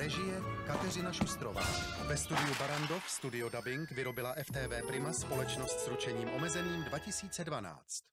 Režie Kateřina Šustrová. Ve studiu Barandov Studio Dubbing vyrobila FTV Prima společnost s ručením omezeným 2012.